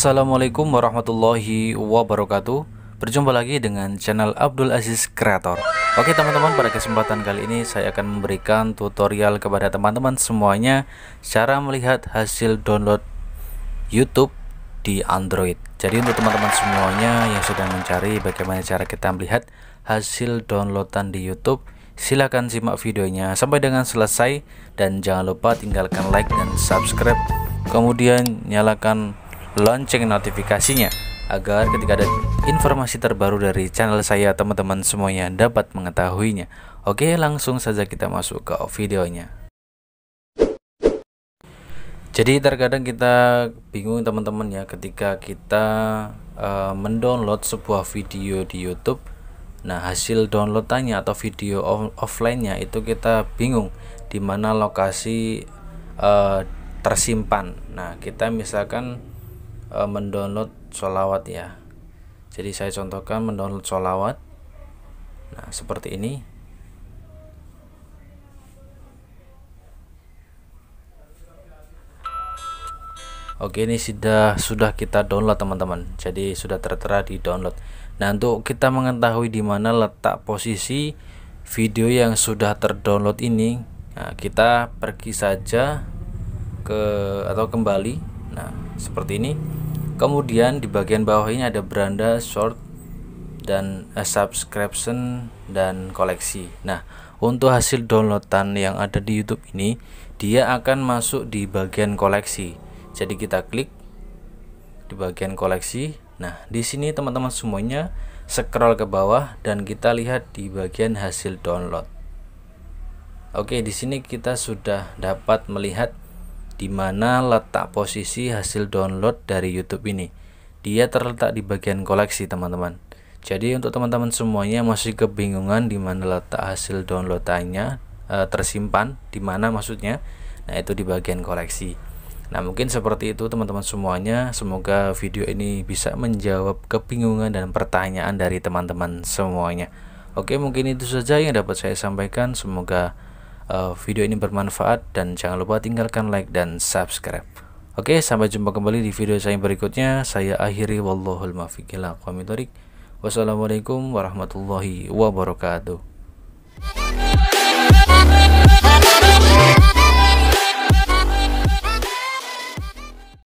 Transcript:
Assalamualaikum warahmatullahi wabarakatuh. Berjumpa lagi dengan channel Abdul Aziz Creator Oke teman-teman pada kesempatan kali ini saya akan memberikan tutorial kepada teman-teman semuanya Cara melihat hasil download YouTube di Android. Jadi untuk teman-teman semuanya yang sedang mencari bagaimana cara kita melihat hasil downloadan di YouTube Silahkan simak videonya sampai dengan selesai. Dan jangan lupa tinggalkan like dan subscribe. Kemudian nyalakan lonceng notifikasinya. Agar ketika ada informasi terbaru dari channel saya teman-teman semuanya dapat mengetahuinya. Oke langsung saja kita masuk ke videonya. Jadi terkadang kita bingung teman-teman ya ketika kita uh, mendownload sebuah video di YouTube. Nah, hasil downloadannya atau video offline-nya itu kita bingung di mana lokasi uh, tersimpan. Nah, kita misalkan uh, mendownload solawat ya. Jadi saya contohkan mendownload solawat. Nah, seperti ini. Oke, ini sudah sudah kita download teman-teman. Jadi sudah tertera di download. Nah, untuk kita mengetahui di mana letak posisi video yang sudah terdownload ini, nah, kita pergi saja ke atau kembali. Nah, seperti ini. Kemudian di bagian bawah ini ada beranda short dan uh, subscription dan koleksi. Nah, untuk hasil downloadan yang ada di YouTube ini, dia akan masuk di bagian koleksi. Jadi kita klik di bagian koleksi. Nah di sini teman-teman semuanya scroll ke bawah dan kita lihat di bagian hasil download. Oke di sini kita sudah dapat melihat di mana letak posisi hasil download dari YouTube ini. Dia terletak di bagian koleksi teman-teman. Jadi untuk teman-teman semuanya masih kebingungan di mana letak hasil downloadannya e, tersimpan di mana maksudnya nah itu di bagian koleksi. Nah mungkin seperti itu teman-teman semuanya. Semoga video ini bisa menjawab kebingungan dan pertanyaan dari teman-teman semuanya. Oke mungkin itu saja yang dapat saya sampaikan. Semoga uh, video ini bermanfaat Dan jangan lupa tinggalkan like dan subscribe. Oke sampai jumpa kembali di video saya berikutnya. Saya akhiri Wallahul mafiqila Wassalamualaikum warahmatullahi wabarakatuh